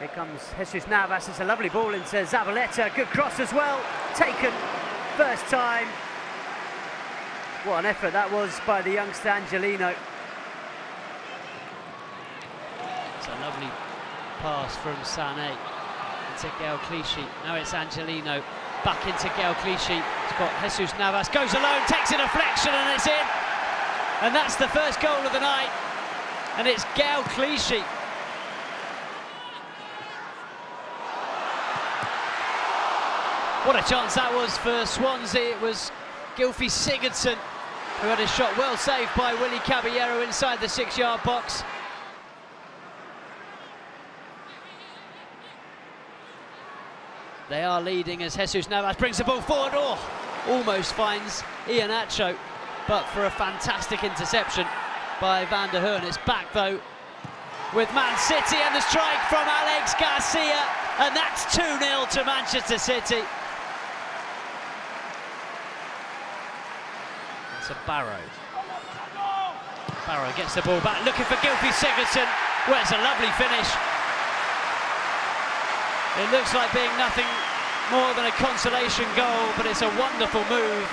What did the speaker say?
Here comes Jesus Navas. It's a lovely ball into Zabaleta. Good cross as well. Taken first time. What an effort that was by the youngster Angelino. It's a lovely pass from Sané into Gael Clichy. Now it's Angelino back into Gael Clichy. It's got Jesus Navas, goes alone, takes a deflection and it's in. And that's the first goal of the night. And it's Gael Clichy. What a chance that was for Swansea. It was Gylfi Sigurdsson who had a shot well saved by Willy Caballero inside the six-yard box. They are leading as Jesus Navas brings the ball forward. Oh, almost finds Iheanacho, but for a fantastic interception by Van der Hoorn. It's back though with Man City and the strike from Aleix Garcia, and that's 2-0 to Manchester City. A Barrow. Barrow gets the ball back, looking for Gylfi Sigurdsson. Well, it's a lovely finish. It looks like being nothing more than a consolation goal, but it's a wonderful move